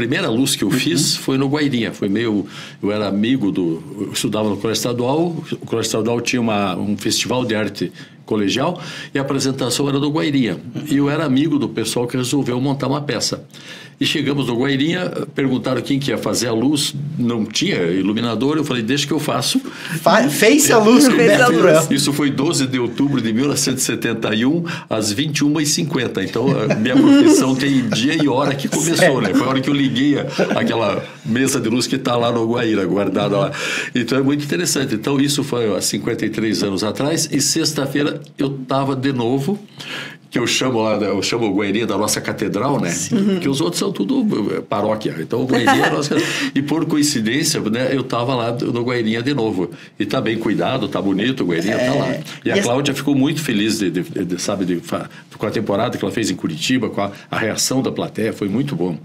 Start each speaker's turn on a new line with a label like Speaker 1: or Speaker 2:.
Speaker 1: primeira luz que eu fiz foi no Guairinha. Foi meio. Eu era amigo do. Eu estudava no Colégio Estadual. O Colégio Estadual tinha uma, um festival de arte colegial e a apresentação era do Guairinha. E eu era amigo do pessoal que resolveu montar uma peça. E chegamos no Guairinha, perguntaram quem que ia fazer a luz, não tinha iluminador, eu falei, deixa que eu faço.
Speaker 2: Fa fez a luz com Bruel.
Speaker 1: Isso foi 12 de outubro de 1971, às 21h50. Então, a minha profissão tem dia e hora que começou, né? Foi a hora que eu liguei aquela mesa de luz que está lá no Guaíra, guardada lá. Então, é muito interessante. Então, isso foi há 53 anos atrás, e sexta-feira eu estava de novo que eu chamo lá, eu chamo o Guairinha da nossa catedral, né? Sim. Porque os outros são tudo eh, paróquia. Então o Guairinha é a nossa E por coincidência, né, eu estava lá no Guairinha de novo. E tá bem cuidado, tá bonito, o Guairinha é. tá lá. E a e Cláudia ficou muito feliz de, de, de, sabe, de, com a temporada que ela fez em Curitiba, com a, a reação da plateia, foi muito bom.